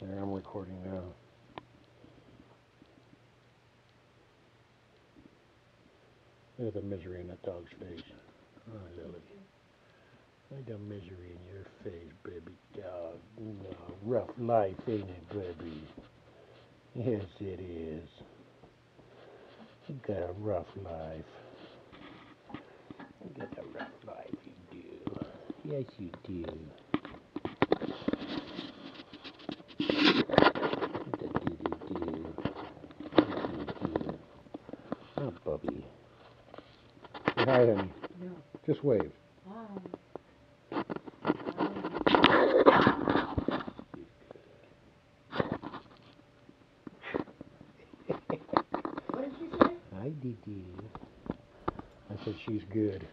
There, I'm recording now. There's the misery in that dog's face. Oh, Lily. There's the misery in your face, baby dog. Rough life, ain't it, baby? Yes, it is. You got a rough life. You got a rough life, you do. Yes, you do. Bubby. Say hi, honey. No. Just wave. Hi. What did you say? Hi, Dee Dee. I said she's good.